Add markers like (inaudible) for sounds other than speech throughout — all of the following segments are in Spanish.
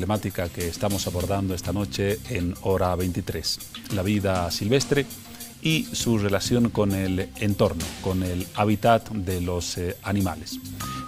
problemática que estamos abordando esta noche en Hora 23, la vida silvestre y su relación con el entorno, con el hábitat de los eh, animales.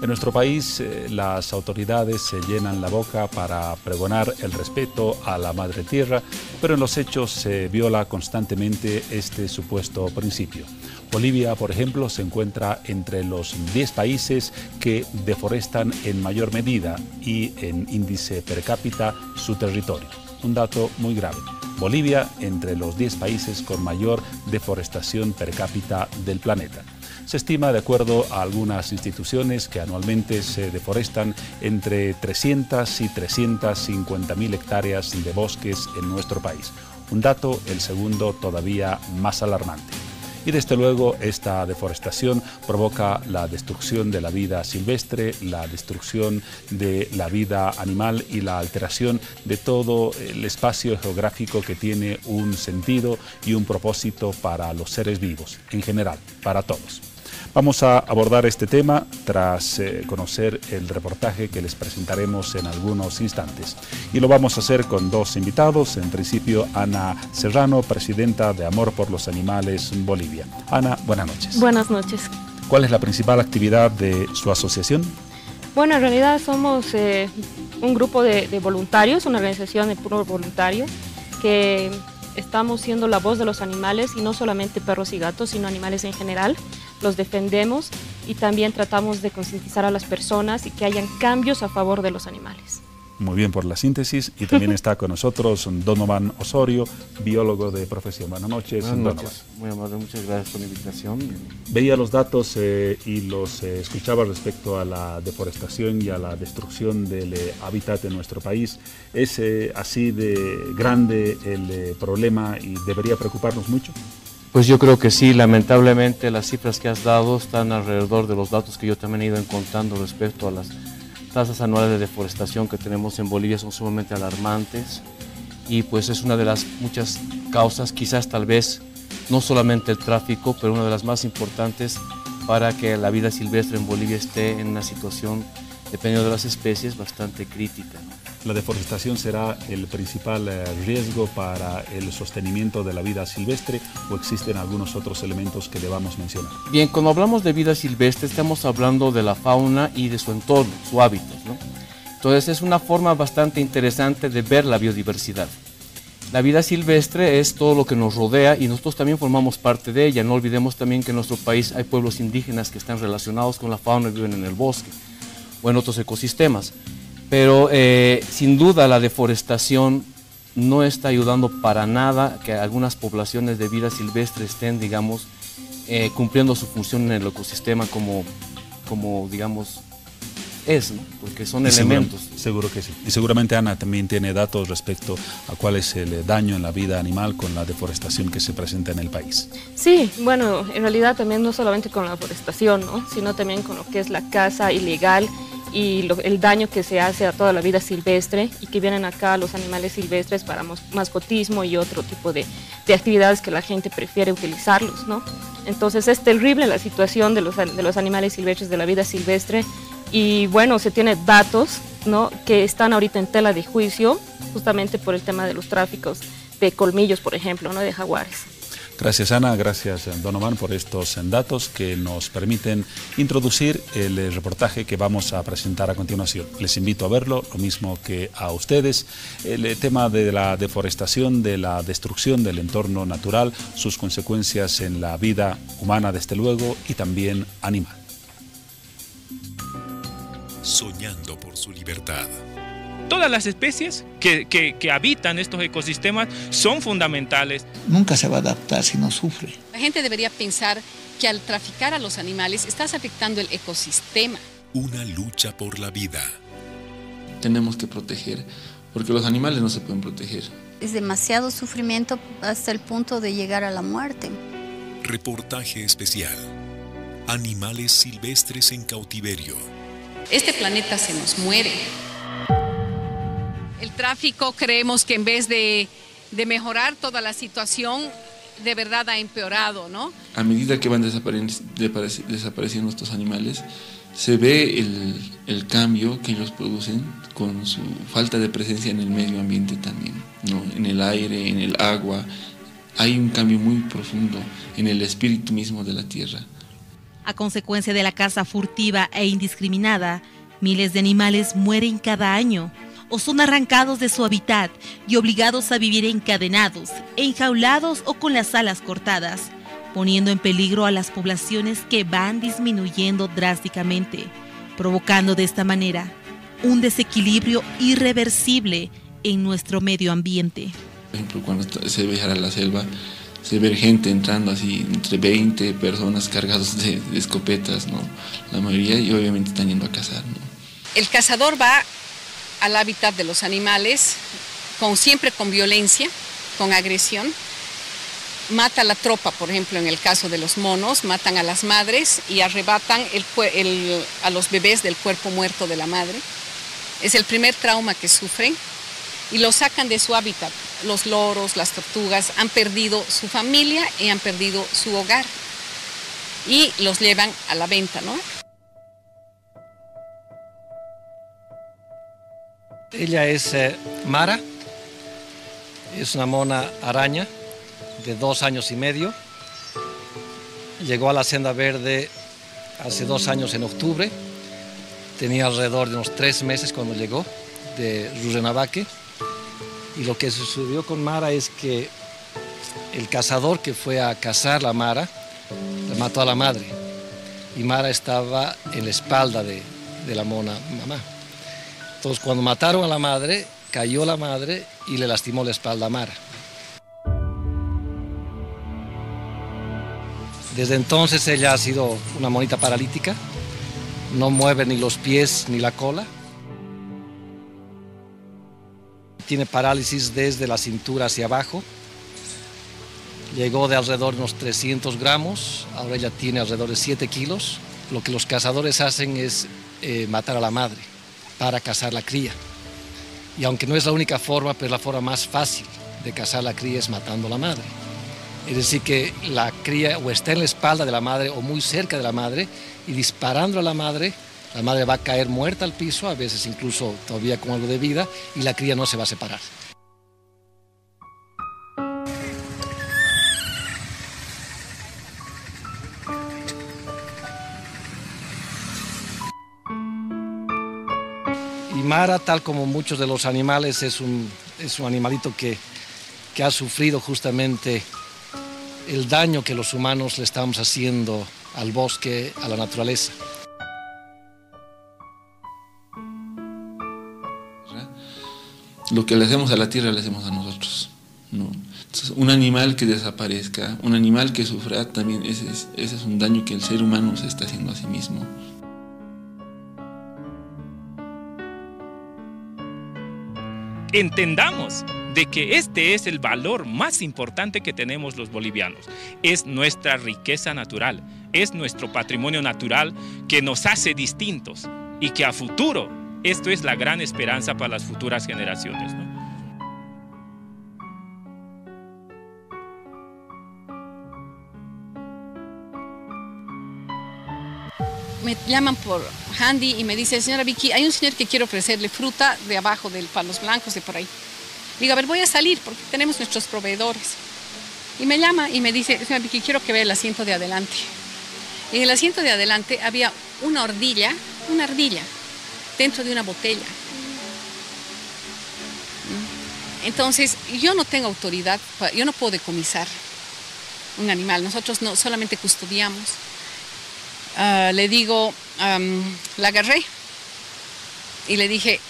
En nuestro país eh, las autoridades se llenan la boca para pregonar el respeto a la madre tierra, pero en los hechos se viola constantemente este supuesto principio. Bolivia, por ejemplo, se encuentra entre los 10 países que deforestan en mayor medida y en índice per cápita su territorio. Un dato muy grave. Bolivia entre los 10 países con mayor deforestación per cápita del planeta. Se estima, de acuerdo a algunas instituciones, que anualmente se deforestan entre 300 y 350 mil hectáreas de bosques en nuestro país. Un dato, el segundo, todavía más alarmante. Y desde luego esta deforestación provoca la destrucción de la vida silvestre, la destrucción de la vida animal y la alteración de todo el espacio geográfico que tiene un sentido y un propósito para los seres vivos, en general, para todos. Vamos a abordar este tema tras eh, conocer el reportaje que les presentaremos en algunos instantes. Y lo vamos a hacer con dos invitados. En principio, Ana Serrano, presidenta de Amor por los Animales Bolivia. Ana, buenas noches. Buenas noches. ¿Cuál es la principal actividad de su asociación? Bueno, en realidad somos eh, un grupo de, de voluntarios, una organización de puros voluntarios que estamos siendo la voz de los animales y no solamente perros y gatos, sino animales en general los defendemos y también tratamos de concientizar a las personas y que hayan cambios a favor de los animales. Muy bien por la síntesis y también está con nosotros Donovan Osorio, biólogo de profesión. Buenas noches. Buenas noches. Muy amable, muchas gracias por la invitación. Veía los datos eh, y los eh, escuchaba respecto a la deforestación y a la destrucción del eh, hábitat en nuestro país. ¿Es así de grande el problema y debería preocuparnos mucho? Pues yo creo que sí, lamentablemente las cifras que has dado están alrededor de los datos que yo también he ido encontrando respecto a las tasas anuales de deforestación que tenemos en Bolivia, son sumamente alarmantes y pues es una de las muchas causas, quizás tal vez no solamente el tráfico, pero una de las más importantes para que la vida silvestre en Bolivia esté en una situación, dependiendo de las especies, bastante crítica la deforestación será el principal eh, riesgo para el sostenimiento de la vida silvestre o existen algunos otros elementos que debamos mencionar? Bien, cuando hablamos de vida silvestre estamos hablando de la fauna y de su entorno, su hábitat. Entonces es una forma bastante interesante de ver la biodiversidad. La vida silvestre es todo lo que nos rodea y nosotros también formamos parte de ella. No olvidemos también que en nuestro país hay pueblos indígenas que están relacionados con la fauna y viven en el bosque o en otros ecosistemas pero eh, sin duda la deforestación no está ayudando para nada que algunas poblaciones de vida silvestre estén, digamos, eh, cumpliendo su función en el ecosistema como, como digamos, es, porque son elementos. Seguro, que sí. Y seguramente Ana también tiene datos respecto a cuál es el daño en la vida animal con la deforestación que se presenta en el país. Sí, bueno, en realidad también no solamente con la deforestación, ¿no? sino también con lo que es la caza ilegal y el daño que se hace a toda la vida silvestre y que vienen acá los animales silvestres para mascotismo y otro tipo de, actividades que la gente prefiere utilizarlos, ¿no? Entonces es terrible la situación de los, de los animales silvestres, de la vida silvestre y bueno, se tiene datos, ¿no? Que están ahorita en tela de juicio justamente por el tema de los tráficos de colmillos, por ejemplo, ¿no? De jaguares. Gracias Ana, gracias Donovan por estos datos que nos permiten introducir el reportaje que vamos a presentar a continuación. Les invito a verlo, lo mismo que a ustedes. El tema de la deforestación, de la destrucción del entorno natural, sus consecuencias en la vida humana desde luego y también animal. Soñando por su libertad todas las especies que, habitan estos ecosistemas son fundamentales. Nunca se va a adaptar si no sufre. La gente debería pensar que al traficar a los animales estás afectando el ecosistema. Una lucha por la vida. Tenemos que proteger, porque los animales no se pueden proteger. Es demasiado sufrimiento hasta el punto de llegar a la muerte. Reportaje especial. Animales silvestres en cautiverio. Este planeta se nos muere el tráfico creemos que en vez de, mejorar toda la situación, de verdad ha empeorado, ¿no? A medida que van desapareciendo, estos animales, se ve el, el, cambio que ellos producen con su falta de presencia en el medio ambiente también, ¿no? en el aire, en el agua. Hay un cambio muy profundo en el espíritu mismo de la tierra. A consecuencia de la caza furtiva e indiscriminada, miles de animales mueren cada año o son arrancados de su hábitat y obligados a vivir encadenados, enjaulados o con las alas cortadas poniendo en peligro a las poblaciones que van disminuyendo drásticamente, provocando de esta manera un desequilibrio irreversible en nuestro medio ambiente. Por ejemplo, cuando se viaja a la selva, se ve gente entrando así, entre 20 personas cargados de, escopetas, ¿no? La mayoría y obviamente están yendo a cazar, El cazador va al hábitat de los animales, con, siempre con violencia, con agresión, mata a la tropa, por ejemplo, en el caso de los monos, matan a las madres y arrebatan a los bebés del cuerpo muerto de la madre. Es el primer trauma que sufren y los sacan de su hábitat. Los loros, las tortugas han perdido su familia y han perdido su hogar y los llevan a la venta, ¿no? Ella es eh, Mara, es una mona araña de dos años y medio. Llegó a la Senda Verde hace dos años en octubre. Tenía alrededor de unos tres meses cuando llegó de Rurrenabaque. Y lo que sucedió con Mara es que el cazador que fue a cazar la Mara, le mató a la madre. Y Mara estaba en la espalda de la mona mamá. Entonces cuando mataron a la madre, cayó la madre y le lastimó la espalda a Mara. Desde entonces ella ha sido una monita paralítica, no mueve ni los pies ni la cola. Tiene parálisis desde la cintura hacia abajo. Llegó de alrededor de unos 300 gramos, ahora ella tiene alrededor de 7 kilos. Lo que los cazadores hacen es eh, matar a la madre para cazar la cría. Y aunque no es la única forma, pero la forma más fácil de cazar la cría es matando a la madre. Es decir, que la cría o está en la espalda de la madre o muy cerca de la madre y disparando a la madre, la madre va a caer muerta al piso, a veces incluso todavía con algo de vida, y la cría no se va a separar. Mara, tal como muchos de los animales, es un, es un animalito que, que ha sufrido justamente el daño que los humanos le estamos haciendo al bosque, a la naturaleza. Lo que le hacemos a la tierra le hacemos a nosotros. un animal que desaparezca, un animal que sufra, también es, ese es un daño que el ser humano se está haciendo a sí mismo. Entendamos de que este es el valor más importante que tenemos los bolivianos. Es nuestra riqueza natural, es nuestro patrimonio natural que nos hace distintos y que a futuro esto es la gran esperanza para las futuras generaciones. Me llaman por handy y me dice, señora Vicky, hay un señor que quiere ofrecerle fruta de abajo del palos blancos de por ahí. Digo, a ver, voy a salir porque tenemos nuestros proveedores. Y me llama y me dice, señora Vicky, quiero que vea el asiento de adelante. en el asiento de adelante había una ardilla, una ardilla, dentro de una botella. Entonces, yo no tengo autoridad, yo no puedo decomisar un animal, nosotros no solamente custodiamos. Ah, le digo, la agarré y le dije,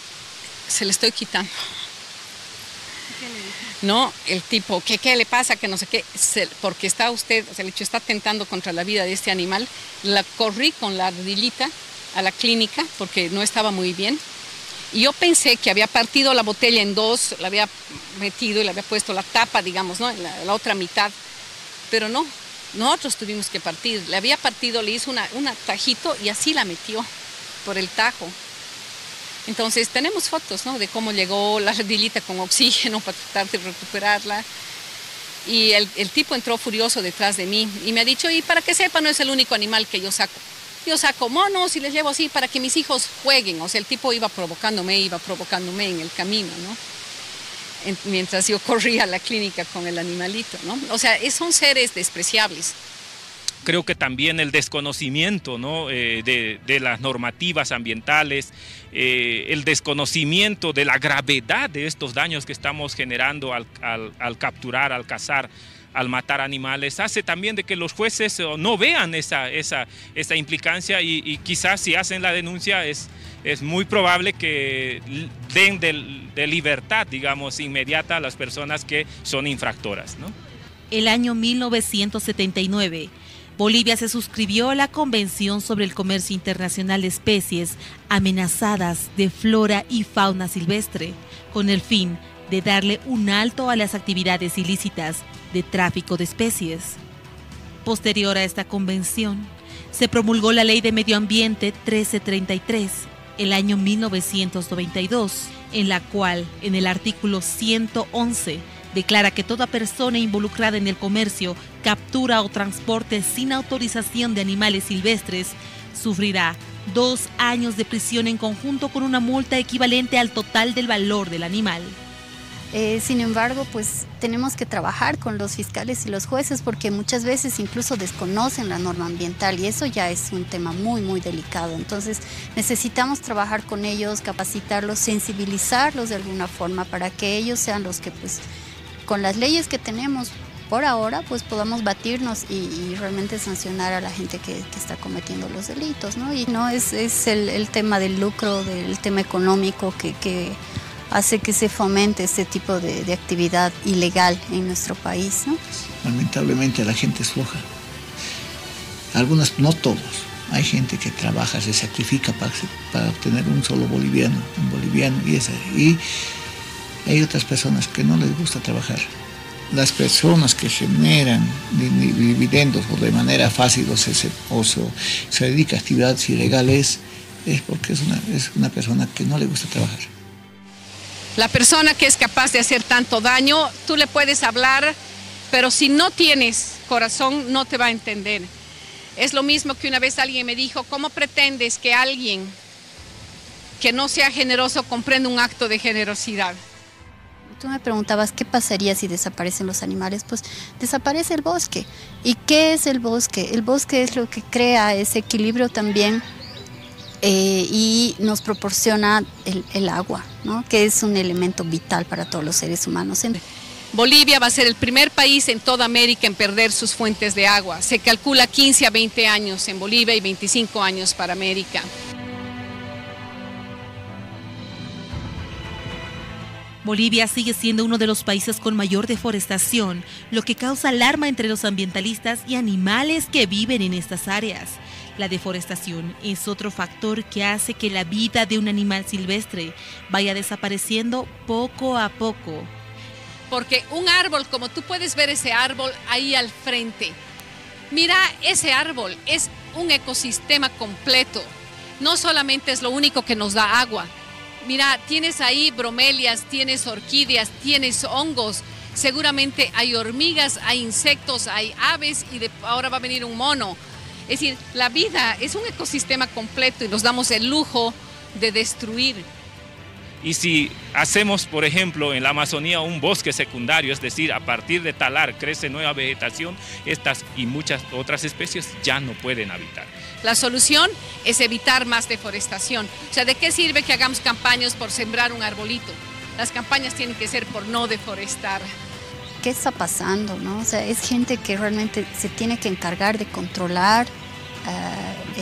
se le estoy quitando. ¿no? El tipo, ¿qué, qué le pasa? Que no sé qué, porque está usted, o sea, el hecho está tentando contra la vida de este animal. La corrí con la ardillita a la clínica porque no estaba muy bien. Y yo pensé que había partido la botella en dos, la había metido y le había puesto la tapa, digamos, ¿no? En la, otra mitad. Pero no, nosotros tuvimos que partir. Le había partido, le hizo una, un tajito y así la metió por el tajo. Entonces tenemos fotos ¿no? de cómo llegó la ardillita con oxígeno (laughs) para tratar de recuperarla. Y el, tipo entró furioso detrás de mí y me ha dicho, y para que sepa, no es el único animal que yo saco. yo saco monos y les llevo así para que mis hijos jueguen. O sea, el tipo iba provocándome, iba provocándome en el camino, ¿no? Mientras yo corría a la clínica con el animalito, ¿no? O sea, son seres despreciables creo que también el desconocimiento ¿no? Eh, de, las normativas ambientales, eh, el desconocimiento de la gravedad de estos daños que estamos generando al, capturar, al cazar al matar animales, hace también de que los jueces eh, no vean esa, esa, esa implicancia y, quizás si hacen la denuncia es, es muy probable que den de, libertad, digamos, inmediata a las personas que son infractoras. El año 1979 Bolivia se suscribió a la Convención sobre el Comercio Internacional de Especies amenazadas de flora y fauna silvestre, con el fin de darle un alto a las actividades ilícitas de tráfico de especies. Posterior a esta convención, se promulgó la Ley de Medio Ambiente 1333, el año 1992, en la cual, en el artículo 111, declara que toda persona involucrada en el comercio, captura o transporte sin autorización de animales silvestres sufrirá dos años de prisión en conjunto con una multa equivalente al total del valor del animal. Eh, sin embargo, pues tenemos que trabajar con los fiscales y los jueces porque muchas veces incluso desconocen la norma ambiental y eso ya es un tema muy, muy delicado. Entonces necesitamos trabajar con ellos, capacitarlos, sensibilizarlos de alguna forma para que ellos sean los que pues con las leyes que tenemos por ahora, pues podamos batirnos y, realmente sancionar a la gente que, está cometiendo los delitos, ¿no? Y no es, es el, tema del lucro, del tema económico que, hace que se fomente este tipo de, actividad ilegal en nuestro país. Lamentablemente la gente es floja. Algunas, no todos. Hay gente que trabaja, se sacrifica para, para obtener un solo boliviano, un boliviano y esa. Y hay otras personas que no les gusta trabajar. Las personas que generan dividendos o de manera fácil o se, se dedica a actividades ilegales es porque es una, es una persona que no le gusta trabajar. La persona que es capaz de hacer tanto daño, tú le puedes hablar, pero si no tienes corazón no te va a entender. Es lo mismo que una vez alguien me dijo, ¿cómo pretendes que alguien que no sea generoso comprenda un acto de generosidad? Tú me preguntabas qué pasaría si desaparecen los animales, pues desaparece el bosque. ¿Y qué es el bosque? El bosque es lo que crea ese equilibrio también eh, y nos proporciona el, agua, ¿no? que es un elemento vital para todos los seres humanos. Bolivia va a ser el primer país en toda América en perder sus fuentes de agua. Se calcula 15 a 20 años en Bolivia y 25 años para América. Bolivia sigue siendo uno de los países con mayor deforestación, lo que causa alarma entre los ambientalistas y animales que viven en estas áreas. La deforestación es otro factor que hace que la vida de un animal silvestre vaya desapareciendo poco a poco. Porque un árbol, como tú puedes ver ese árbol ahí al frente, mira, ese árbol es un ecosistema completo. No solamente es lo único que nos da agua, Mira, tienes ahí bromelias, tienes orquídeas, tienes hongos, seguramente hay hormigas, hay insectos, hay aves y ahora va a venir un mono. Es decir, la vida es un ecosistema completo y nos damos el lujo de destruir. Y si hacemos, por ejemplo, en la Amazonía un bosque secundario, es decir, a partir de talar crece nueva vegetación, estas y muchas otras especies ya no pueden habitar. La solución es evitar más deforestación. O sea, ¿de qué sirve que hagamos campañas por sembrar un arbolito? Las campañas tienen que ser por no deforestar. ¿Qué está pasando? No? O sea, es gente que realmente se tiene que encargar de controlar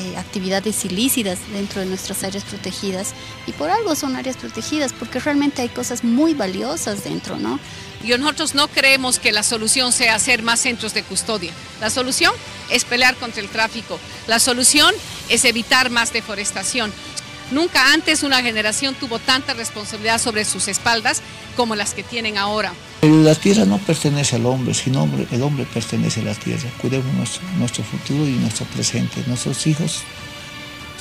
eh, actividades ilícitas dentro de nuestras áreas protegidas y por algo son áreas protegidas porque realmente hay cosas muy valiosas dentro, ¿no? Y nosotros no creemos que la solución sea hacer más centros de custodia. La solución es pelear contra el tráfico. La solución es evitar más deforestación. Nunca antes una generación tuvo tanta responsabilidad sobre sus espaldas como las que tienen ahora. La tierra no pertenece al hombre, sino el hombre pertenece a la tierra. Cuidemos nuestro, nuestro futuro y nuestro presente. Nuestros hijos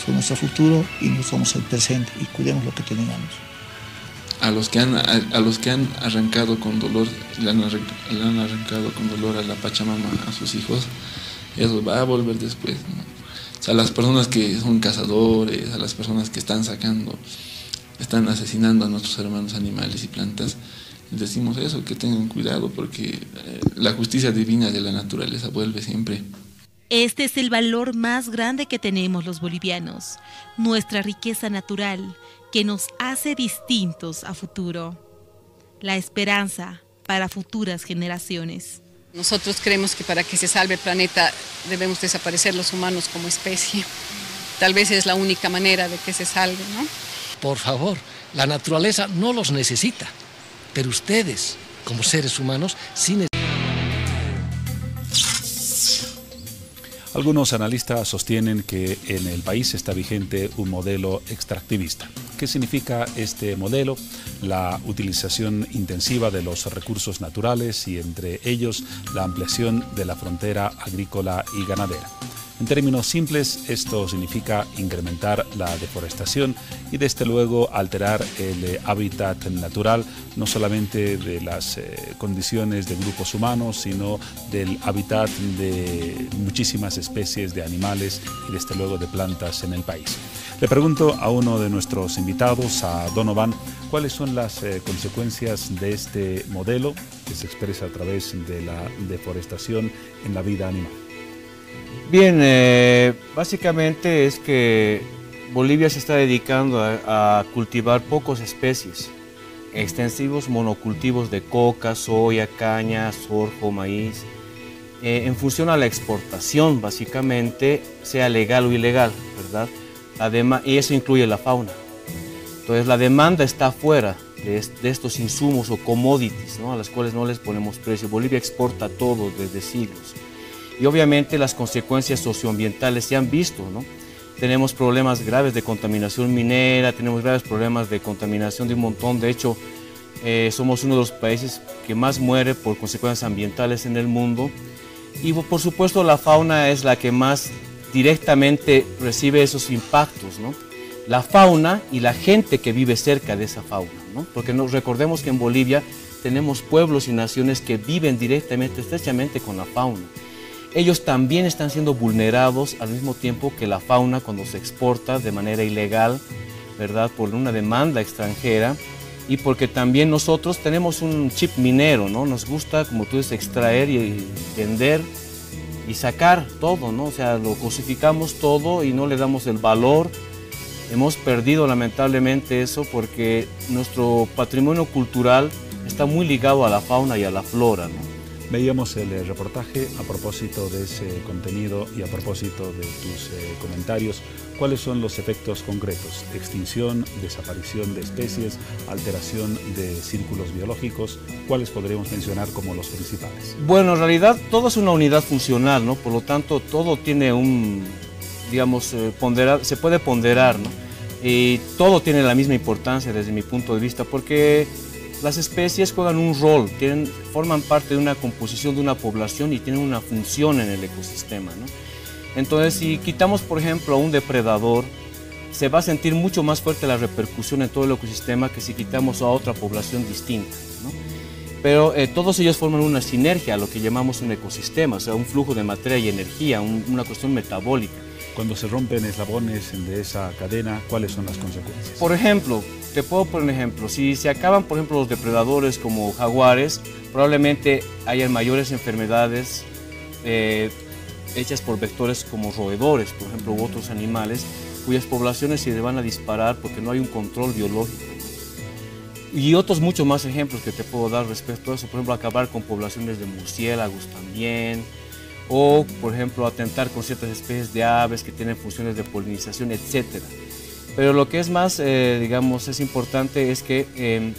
son nuestro futuro y nosotros somos el presente y cuidemos lo que tenemos a los que han, a, los que han arrancado con dolor, le han, arrancado con dolor a la Pachamama, a sus hijos, eso va a volver después. a las personas que son cazadores, a las personas que están sacando, están asesinando a nuestros hermanos animales y plantas, decimos eso, que tengan cuidado porque eh, la justicia divina de la naturaleza vuelve siempre. Este es el valor más grande que tenemos los bolivianos, nuestra riqueza natural que nos hace distintos a futuro, la esperanza para futuras generaciones. Nosotros creemos que para que se salve el planeta debemos desaparecer los humanos como especie. Tal vez es la única manera de que se salve, ¿no? Por favor, la naturaleza no los necesita, pero ustedes, como seres humanos, necesitan. Algunos analistas sostienen que en el país está vigente un modelo extractivista. ¿Qué significa este modelo? La utilización intensiva de los recursos naturales y entre ellos la ampliación de la frontera agrícola y ganadera. En términos simples, esto significa incrementar la deforestación y desde luego alterar el eh, hábitat natural, no solamente de las eh, condiciones de grupos humanos, sino del hábitat de muchísimas especies de animales y desde luego de plantas en el país. Le pregunto a uno de nuestros invitados, a Donovan, cuáles son las eh, consecuencias de este modelo que se expresa a través de la deforestación en la vida animal. Bien, eh, básicamente es que Bolivia se está dedicando a, cultivar pocas especies, extensivos monocultivos de coca, soya, caña, sorgo, maíz, eh, en función a la exportación, básicamente, sea legal o ilegal, ¿verdad? y eso incluye la fauna. Entonces la demanda está fuera de, de estos insumos o commodities, ¿no? a las cuales no les ponemos precio. Bolivia exporta todo desde siglos y obviamente las consecuencias socioambientales se han visto, ¿no? Tenemos problemas graves de contaminación minera, tenemos graves problemas de contaminación de un montón, de hecho eh, somos uno de los países que más muere por consecuencias ambientales en el mundo y por supuesto la fauna es la que más directamente recibe esos impactos, ¿no? La fauna y la gente que vive cerca de esa fauna, ¿no? Porque nos recordemos que en Bolivia tenemos pueblos y naciones que viven directamente, estrechamente con la fauna ellos también están siendo vulnerados al mismo tiempo que la fauna cuando se exporta de manera ilegal, ¿verdad? Por una demanda extranjera y porque también nosotros tenemos un chip minero, ¿no? Nos gusta, como tú dices, extraer y vender y sacar todo, ¿no? O sea, lo cosificamos todo y no le damos el valor. Hemos perdido lamentablemente eso porque nuestro patrimonio cultural está muy ligado a la fauna y a la flora, ¿no? Veíamos el eh, reportaje a propósito de ese contenido y a propósito de tus eh, comentarios. ¿Cuáles son los efectos concretos? Extinción, desaparición de especies, alteración de círculos biológicos. ¿Cuáles podríamos mencionar como los principales? Bueno, en realidad todo es una unidad funcional, ¿no? Por lo tanto, todo tiene un, digamos, eh, ponderar, se puede ponderar, ¿no? Y todo tiene la misma importancia desde mi punto de vista, porque las especies juegan un rol, tienen, forman parte de una composición de una población y tienen una función en el ecosistema. Entonces, si quitamos, por ejemplo, a un depredador, se va a sentir mucho más fuerte la repercusión en todo el ecosistema que si quitamos a otra población distinta. Pero eh, todos ellos forman una sinergia, lo que llamamos un ecosistema, o sea, un flujo de materia y energía, una cuestión metabólica. Cuando se rompen eslabones de esa cadena, ¿cuáles son las consecuencias? Por ejemplo, te puedo poner un ejemplo. Si se acaban, por ejemplo, los depredadores como jaguares, probablemente hayan mayores enfermedades eh, hechas por vectores como roedores, por ejemplo, u otros animales, cuyas poblaciones se van a disparar porque no hay un control biológico. Y otros muchos más ejemplos que te puedo dar respecto a eso, por ejemplo, acabar con poblaciones de murciélagos también, o, por ejemplo, atentar con ciertas especies de aves que tienen funciones de polinización, etcétera. Pero lo que es más, eh, digamos, es importante es que em,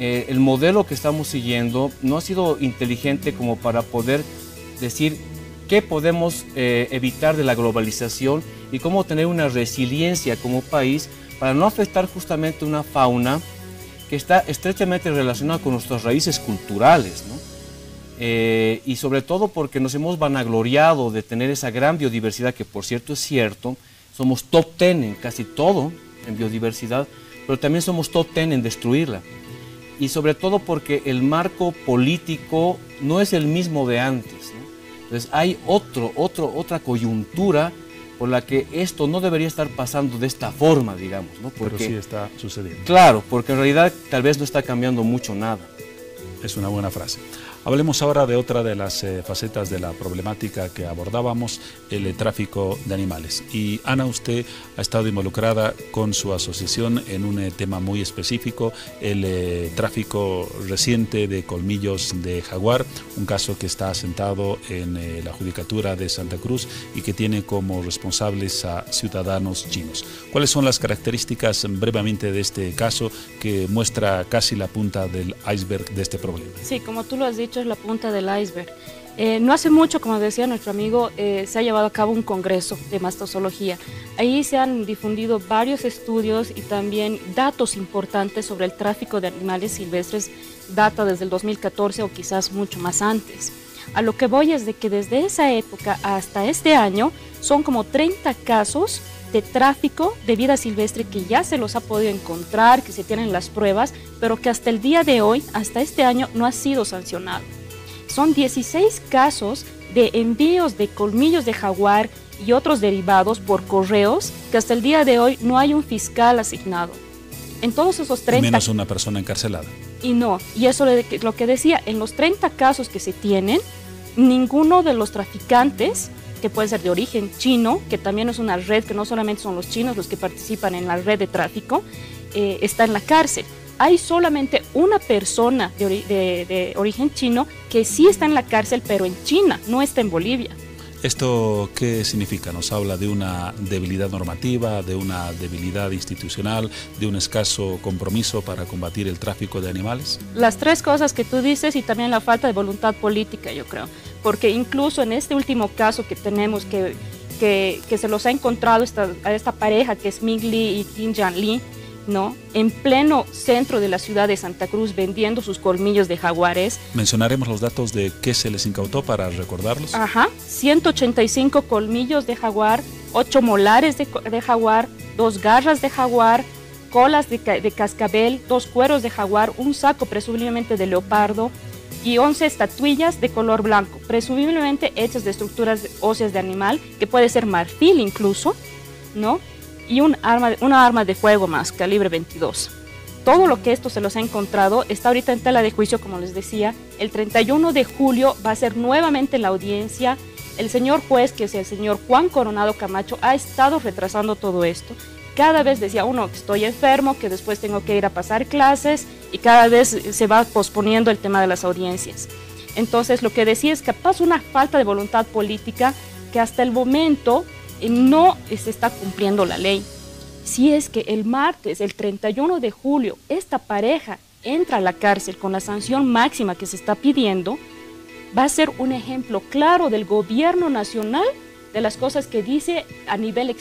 eh, el modelo que estamos siguiendo no ha sido inteligente como para poder decir qué podemos eh, evitar de la globalización y cómo tener una resiliencia como país para no afectar justamente una fauna que está estrechamente relacionada con nuestras raíces culturales, ¿no? y sobre todo porque nos hemos vanagloriado de tener esa gran biodiversidad que por cierto es cierto, somos top 10 en casi todo, en biodiversidad, pero también somos top 10 en destruirla. Y sobre todo porque el marco político no es el mismo de antes. Entonces hay otro, otro, otra coyuntura por la que esto no debería estar pasando de esta forma, digamos, ¿no? Porque, Pero sí está sucediendo. Claro, porque en realidad tal vez no está cambiando mucho nada. Es una buena frase. Hablemos ahora de otra de las eh, facetas de la problemática que abordábamos, el eh, tráfico de animales. Y Ana, usted ha estado involucrada con su asociación en un eh, tema muy específico, el tráfico reciente de colmillos de jaguar, un caso que está asentado en la Judicatura de Santa Cruz y que tiene como responsables a ciudadanos chinos. ¿Cuáles son las características brevemente de este caso que muestra casi la punta del iceberg de este problema? Sí, como tú lo has dicho, es la punta del iceberg. Eh, no hace mucho, como decía nuestro amigo, eh, se ha llevado a cabo un congreso de mastozoología. Ahí se han difundido varios estudios y también datos importantes sobre el tráfico de animales silvestres, data desde el 2014 o quizás mucho más antes. A lo que voy es de que desde esa época hasta este año son como 30 casos de tráfico de vida silvestre que ya se los ha podido encontrar, que se tienen las pruebas, pero que hasta el día de hoy, hasta este año, no ha sido sancionado. Son 16 casos de envíos de colmillos de jaguar y otros derivados por correos que hasta el día de hoy no hay un fiscal asignado. En todos esos 30... Menos una persona encarcelada. Y no, y eso lo que decía, en los 30 casos que se tienen, ninguno de los traficantes que puede ser de origen chino, que también es una red que no solamente son los chinos los que participan en la red de tráfico, eh, está en la cárcel. Hay solamente una persona de, origen chino que sí está en la cárcel, pero en China, no está en Bolivia. ¿Esto qué significa? ¿Nos habla de una debilidad normativa, de una debilidad institucional, de un escaso compromiso para combatir el tráfico de animales? Las tres cosas que tú dices y también la falta de voluntad política, yo creo porque incluso en este último caso que tenemos que, que, se los ha encontrado esta, a esta pareja que es Ming Li y Kim Jan Li, ¿no? En pleno centro de la ciudad de Santa Cruz vendiendo sus colmillos de jaguares. Mencionaremos los datos de qué se les incautó para recordarlos. Ajá, 185 colmillos de jaguar, 8 molares de, de jaguar, dos garras de jaguar, colas de, de cascabel, dos cueros de jaguar, un saco presumiblemente de leopardo, y 11 estatuillas de color blanco, presumiblemente hechas de estructuras óseas de animal, que puede ser marfil incluso, ¿no? Y un arma, una arma de fuego más, calibre 22. Todo lo que esto se los ha encontrado está ahorita en tela de juicio, como les decía. El 31 de julio va a ser nuevamente la audiencia. El señor juez, que es el señor Juan Coronado Camacho, ha estado retrasando todo esto cada vez decía uno que estoy enfermo, que después tengo que ir a pasar clases y cada vez se va posponiendo el tema de las audiencias. Entonces lo que decía es capaz una falta de voluntad política que hasta el momento no se está cumpliendo la ley. Si es que el martes, el 31 de julio, esta pareja entra a la cárcel con la sanción máxima que se está pidiendo, va a ser un ejemplo claro del gobierno nacional de las cosas que dice a nivel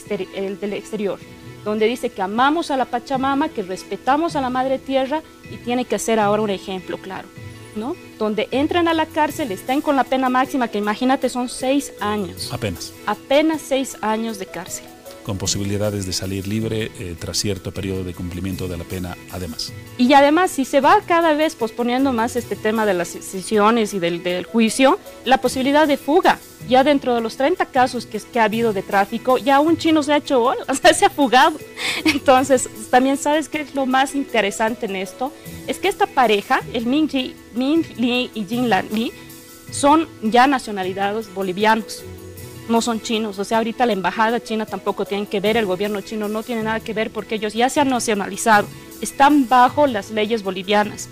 del exterior donde dice que amamos a la Pachamama, que respetamos a la Madre Tierra y tiene que ser ahora un ejemplo claro, ¿no? Donde entran a la cárcel, estén con la pena máxima, que imagínate son seis años. Apenas. Apenas seis años de cárcel con posibilidades de salir libre eh, tras cierto periodo de cumplimiento de la pena además. Y además, si se va cada vez posponiendo más este tema de las sesiones y del, juicio, la posibilidad de fuga. Ya dentro de los 30 casos que, que ha habido de tráfico, ya un chino se ha hecho, (laughs) o se ha fugado. Entonces, también sabes qué es lo más interesante en esto, es que esta pareja, el Ming, Ming Li y Jin Lan Li, son ya nacionalidades bolivianos no son chinos. O sea, ahorita la embajada china tampoco tiene que ver, el gobierno chino no tiene nada que ver porque ellos ya se han nacionalizado, están bajo las leyes bolivianas.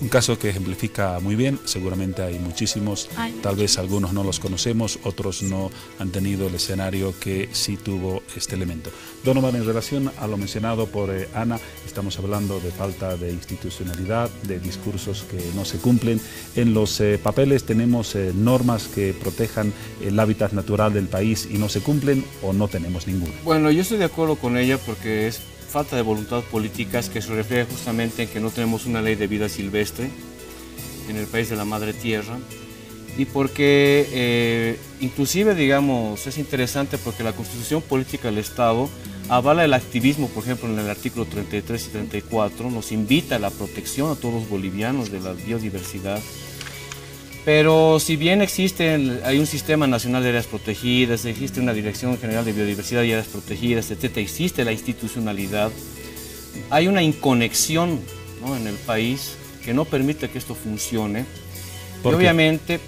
Un caso que ejemplifica muy bien, seguramente hay muchísimos, tal vez algunos no los conocemos, otros no han tenido el escenario que sí tuvo este elemento. Donovan, en relación a lo mencionado por eh, Ana, estamos hablando de falta de institucionalidad, de discursos que no se cumplen. En los eh, papeles tenemos eh, normas que protejan el hábitat natural del país y no se cumplen o no tenemos ninguna. Bueno, yo estoy de acuerdo con ella porque es falta de voluntad política que se refiere justamente en que no tenemos una ley de vida silvestre en el país de la madre tierra y porque eh, inclusive digamos es interesante porque la constitución política del Estado avala el activismo, por ejemplo en el artículo 33 y 34, nos invita a la protección a todos los bolivianos de la biodiversidad Pero si bien existe, hay un sistema nacional de áreas protegidas, existe una Dirección General de Biodiversidad y Áreas Protegidas, etc., existe la institucionalidad, hay una inconexión en el país que no permite que esto funcione. Y obviamente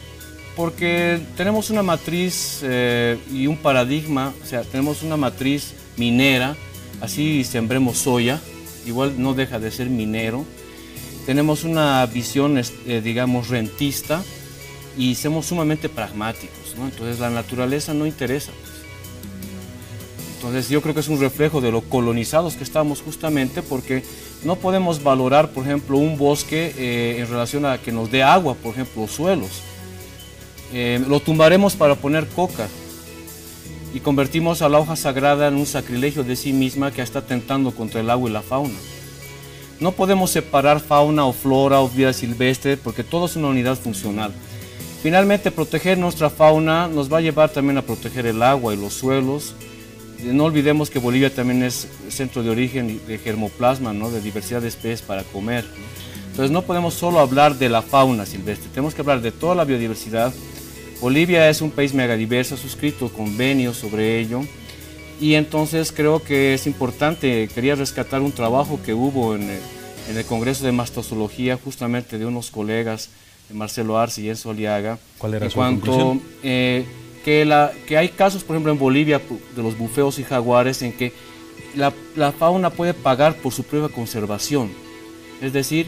porque tenemos una matriz eh, y un paradigma, o sea, tenemos una matriz minera, así sembremos soya, igual no deja de ser minero. Tenemos una visión, eh, digamos, rentista, y somos sumamente pragmáticos, ¿no? Entonces la naturaleza no interesa. Entonces yo creo que es un reflejo de lo colonizados que estamos justamente porque no podemos valorar, por ejemplo, un bosque eh, en relación a que nos dé agua, por ejemplo, suelos. Eh, lo tumbaremos para poner coca y convertimos a la hoja sagrada en un sacrilegio de sí misma que está tentando contra el agua y la fauna. No podemos separar fauna o flora o vida silvestre porque todo es una unidad funcional. Finalmente, proteger nuestra fauna nos va a llevar también a proteger el agua y los suelos. No olvidemos que Bolivia también es centro de origen de germoplasma, ¿no? de diversidad de especies para comer. Entonces no podemos solo hablar de la fauna silvestre, tenemos que hablar de toda la biodiversidad. Bolivia es un país megadiverso, ha suscrito convenios sobre ello. Y entonces creo que es importante, quería rescatar un trabajo que hubo en el, en el Congreso de Mastozoología justamente de unos colegas Marcelo Arce y Enzo Aliaga. ¿Cuál era en su cuanto, eh, que, la, que hay casos, por ejemplo, en Bolivia de los bufeos y jaguares en que la, la fauna puede pagar por su propia conservación. Es decir,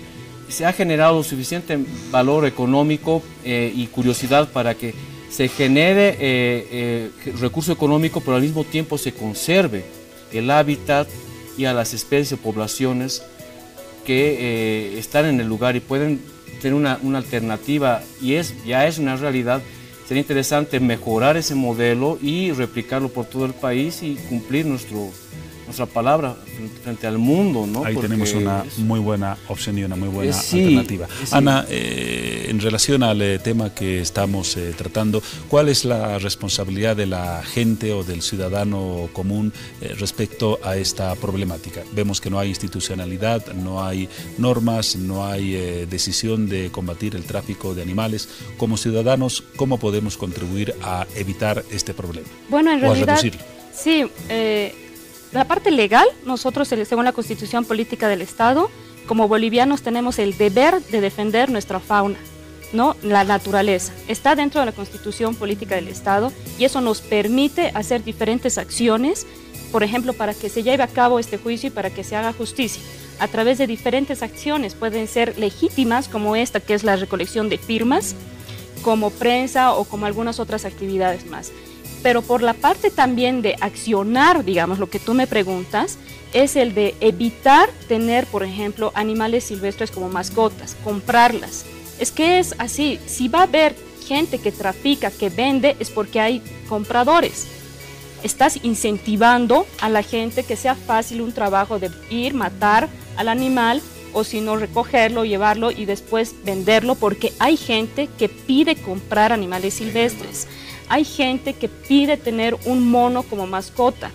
se ha generado suficiente valor económico eh, y curiosidad para que se genere eh, recurso económico, pero al mismo tiempo se conserve el hábitat y a las especies o poblaciones que están en el lugar y pueden tener una, una, alternativa y es, ya es una realidad, sería interesante mejorar ese modelo y replicarlo por todo el país y cumplir nuestro, nuestra palabra frente al mundo. ¿no? Ahí tenemos una muy buena opción y una muy buena alternativa. Ana, eh, en relación al eh, tema que estamos eh, tratando, ¿cuál es la responsabilidad de la gente o del ciudadano común respecto a esta problemática? Vemos que no hay institucionalidad, no hay normas, no hay decisión de combatir el tráfico de animales. Como ciudadanos, ¿cómo podemos contribuir a evitar este problema? Bueno, en o realidad, a reducirlo? sí. La parte legal, nosotros, según la Constitución Política del Estado, como bolivianos tenemos el deber de defender nuestra fauna, ¿no? la naturaleza. Está dentro de la Constitución Política del Estado y eso nos permite hacer diferentes acciones, por ejemplo, para que se lleve a cabo este juicio y para que se haga justicia. A través de diferentes acciones pueden ser legítimas, como esta, que es la recolección de firmas, como prensa o como algunas otras actividades más pero por la parte también de accionar, digamos, lo que tú me preguntas, es el de evitar tener, por ejemplo, animales silvestres como mascotas, comprarlas. Es que es así, si va a haber gente que trafica, que vende, es porque hay compradores. Estás incentivando a la gente que sea fácil un trabajo de ir, matar al animal o si no recogerlo, llevarlo y después venderlo porque hay gente que pide comprar animales silvestres hay gente que pide tener un mono como mascota.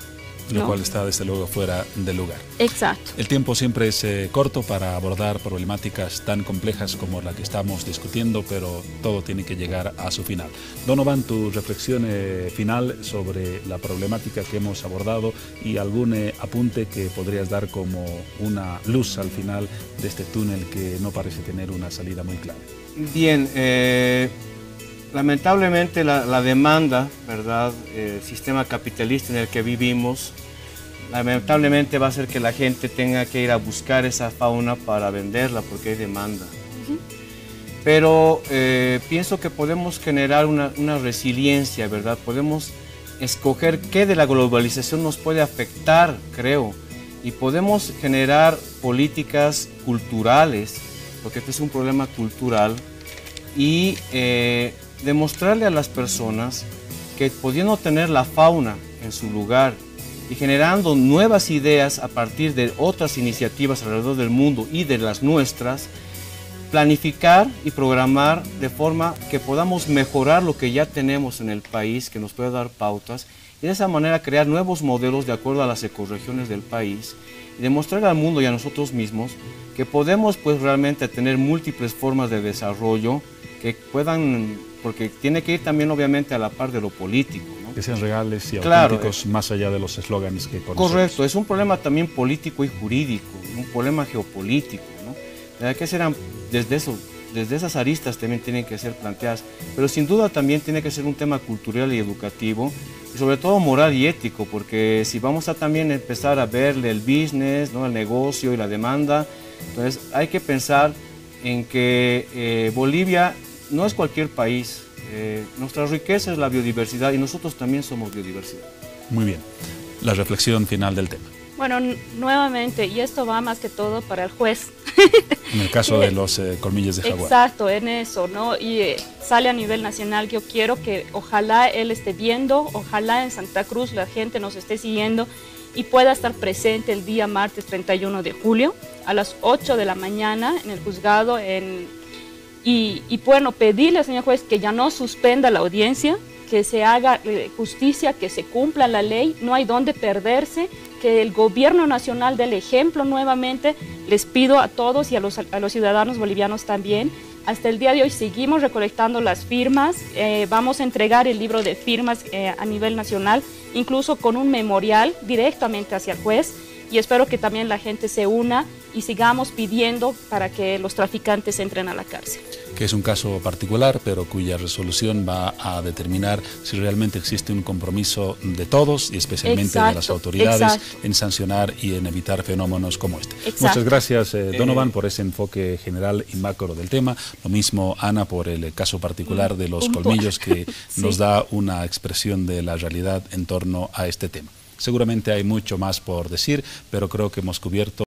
Lo cual está desde luego fuera del lugar. Exacto. El tiempo siempre es eh, corto para abordar problemáticas tan complejas como la que estamos discutiendo, pero todo tiene que llegar a su final. Donovan, tu reflexión eh, final sobre la problemática que hemos abordado y algún eh, apunte que podrías dar como una luz al final de este túnel que no parece tener una salida muy clara. Bien, lamentablemente la, demanda, ¿verdad? El sistema capitalista en el que vivimos, lamentablemente va a hacer que la gente tenga que ir a buscar esa fauna para venderla porque hay demanda. Pero eh, pienso que podemos generar una, una, resiliencia, ¿verdad? Podemos escoger qué de la globalización nos puede afectar, creo, y podemos generar políticas culturales, porque este es un problema cultural, y eh, demostrarle a las personas que pudiendo tener la fauna en su lugar y generando nuevas ideas a partir de otras iniciativas alrededor del mundo y de las nuestras, planificar y programar de forma que podamos mejorar lo que ya tenemos en el país, que nos pueda dar pautas, y de esa manera crear nuevos modelos de acuerdo a las ecorregiones del país y demostrar al mundo y a nosotros mismos que podemos pues realmente tener múltiples formas de desarrollo que puedan, porque tiene que ir también obviamente a la par de lo político. ¿no? Que sean reales y Claro, auténticos más allá de los eslóganes que conocemos. Correcto, es un problema también político y jurídico, un problema geopolítico, ¿no? Que ser am- desde eso, desde esas aristas también tienen que ser planteadas, pero sin duda también tiene que ser un tema cultural y educativo, y sobre todo moral y ético, porque si vamos a también empezar a verle el business, ¿no? el negocio y la demanda, entonces hay que pensar en que eh, Bolivia no es cualquier país, eh, nuestra riqueza es la biodiversidad y nosotros también somos biodiversidad. Muy bien. La reflexión final del tema. Bueno, nuevamente, y esto va más que todo para el juez. (laughs) En el caso de (laughs) los eh, colmillos de jaguar. Exacto, en eso, ¿no? Y eh, sale a nivel nacional. Yo quiero que ojalá él esté viendo, ojalá en Santa Cruz la gente nos esté siguiendo y pueda estar presente el día martes 31 de julio a las 8 de la mañana en el juzgado en, y, y bueno, pedirle, señor juez, que ya no suspenda la audiencia, que se haga eh, justicia, que se cumpla la ley, no hay dónde perderse, que el gobierno nacional dé el ejemplo nuevamente. Les pido a todos y a los, a los ciudadanos bolivianos también. Hasta el día de hoy seguimos recolectando las firmas, eh, vamos a entregar el libro de firmas eh, a nivel nacional, incluso con un memorial directamente hacia el juez y espero que también la gente se una y sigamos pidiendo para que los traficantes entren a la cárcel. que es un caso particular, pero cuya resolución va a determinar si realmente existe un compromiso de todos y especialmente de las Exacto, autoridades exacto. en sancionar y en evitar fenómenos como este. Exacto. Muchas gracias, eh, Donovan, por ese enfoque general y macro del tema. Lo mismo, Ana, por el caso particular de los Puntual. colmillos que (laughs) Sí. nos da una expresión de la realidad en torno a este tema. Seguramente hay mucho más por decir, pero creo que hemos cubierto